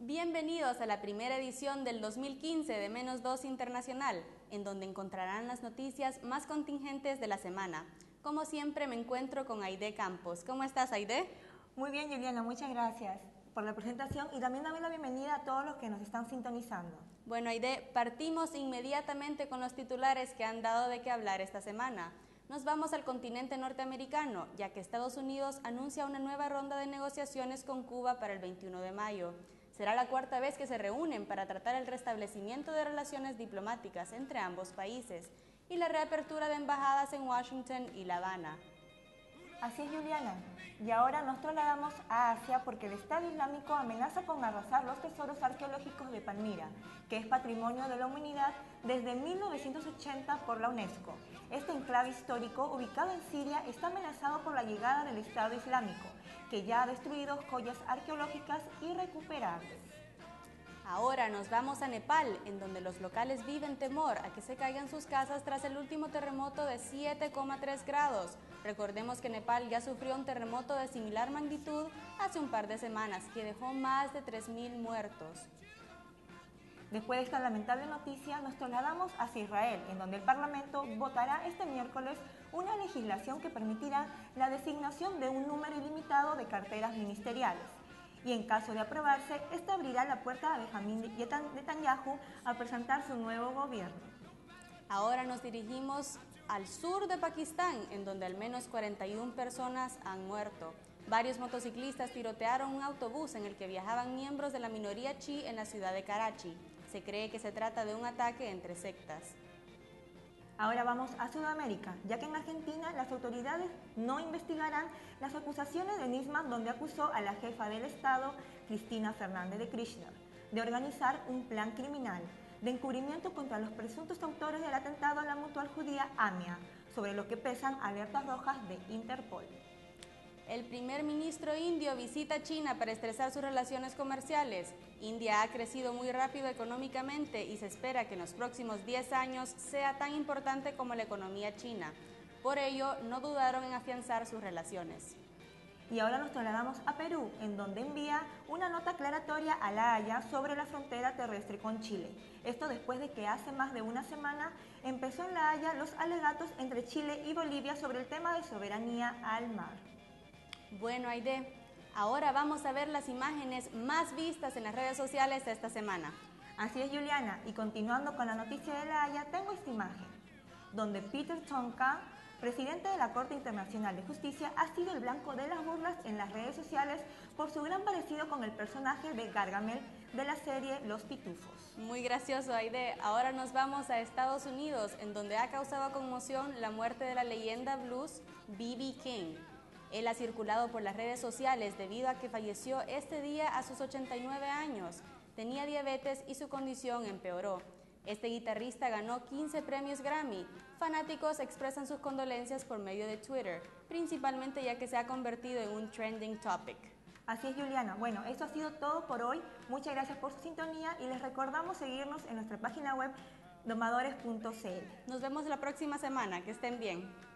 Bienvenidos a la primera edición del 2015 de Menos 2 Internacional, en donde encontrarán las noticias más contingentes de la semana. Como siempre me encuentro con Aide Campos. ¿Cómo estás, Aide? Muy bien, Juliana, muchas gracias por la presentación y también dame la bienvenida a todos los que nos están sintonizando. Bueno, Aide, partimos inmediatamente con los titulares que han dado de qué hablar esta semana. Nos vamos al continente norteamericano, ya que Estados Unidos anuncia una nueva ronda de negociaciones con Cuba para el 21 de mayo. Será la cuarta vez que se reúnen para tratar el restablecimiento de relaciones diplomáticas entre ambos países y la reapertura de embajadas en Washington y La Habana. Así es, Juliana. Y ahora nos trasladamos a Asia porque el Estado Islámico amenaza con arrasar los tesoros arqueológicos de Palmira, que es patrimonio de la humanidad desde 1980 por la UNESCO. Este enclave histórico, ubicado en Siria, está amenazado por la llegada del Estado Islámico, que ya ha destruido joyas arqueológicas irrecuperables. Ahora nos vamos a Nepal, en donde los locales viven temor a que se caigan sus casas tras el último terremoto de 7,3 grados. Recordemos que Nepal ya sufrió un terremoto de similar magnitud hace un par de semanas que dejó más de 3.000 muertos. Después de esta lamentable noticia, nos trasladamos hacia Israel, en donde el Parlamento votará este miércoles una legislación que permitirá la designación de un número ilimitado de carteras ministeriales y en caso de aprobarse, esta abrirá la puerta a Benjamín Netanyahu a presentar su nuevo gobierno. Ahora nos dirigimos al sur de Pakistán, en donde al menos 41 personas han muerto. Varios motociclistas tirotearon un autobús en el que viajaban miembros de la minoría chi en la ciudad de Karachi. Se cree que se trata de un ataque entre sectas. Ahora vamos a Sudamérica, ya que en Argentina las autoridades no investigarán las acusaciones de Nisman donde acusó a la jefa del Estado, Cristina Fernández de Kirchner, de organizar un plan criminal de encubrimiento contra los presuntos autores del atentado a la mutual judía AMIA, sobre lo que pesan alertas rojas de Interpol. El primer ministro indio visita China para estresar sus relaciones comerciales. India ha crecido muy rápido económicamente y se espera que en los próximos 10 años sea tan importante como la economía china. Por ello, no dudaron en afianzar sus relaciones. Y ahora nos trasladamos a Perú, en donde envía una nota aclaratoria a La Haya sobre la frontera terrestre con Chile. Esto después de que hace más de una semana empezó en La Haya los alegatos entre Chile y Bolivia sobre el tema de soberanía al mar. Bueno, Aide, ahora vamos a ver las imágenes más vistas en las redes sociales esta semana. Así es, Juliana, y continuando con la noticia de La Haya, tengo esta imagen, donde Peter Tonka, presidente de la Corte Internacional de Justicia, ha sido el blanco de las burlas en las redes sociales por su gran parecido con el personaje de Gargamel de la serie Los Pitufos. Muy gracioso, Aide. Ahora nos vamos a Estados Unidos, en donde ha causado conmoción la muerte de la leyenda blues B.B. King. Él ha circulado por las redes sociales debido a que falleció este día a sus 89 años. Tenía diabetes y su condición empeoró. Este guitarrista ganó 15 premios Grammy. Fanáticos expresan sus condolencias por medio de Twitter, principalmente ya que se ha convertido en un trending topic. Así es, Juliana. Bueno, esto ha sido todo por hoy. Muchas gracias por su sintonía y les recordamos seguirnos en nuestra página web domadores.cl. Nos vemos la próxima semana. Que estén bien.